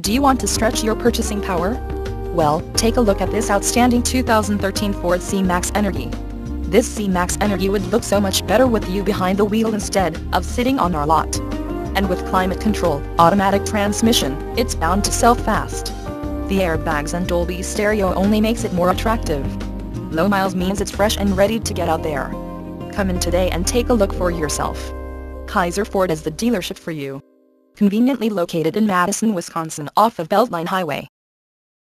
Do you want to stretch your purchasing power? Well, take a look at this outstanding 2013 Ford C-Max Energi. This C-Max Energi would look so much better with you behind the wheel instead of sitting on our lot. And with climate control, automatic transmission, it's bound to sell fast. The airbags and Dolby stereo only makes it more attractive. Low miles means it's fresh and ready to get out there. Come in today and take a look for yourself. Kayser Ford is the dealership for you. Conveniently located in Madison, Wisconsin off of Beltline Highway.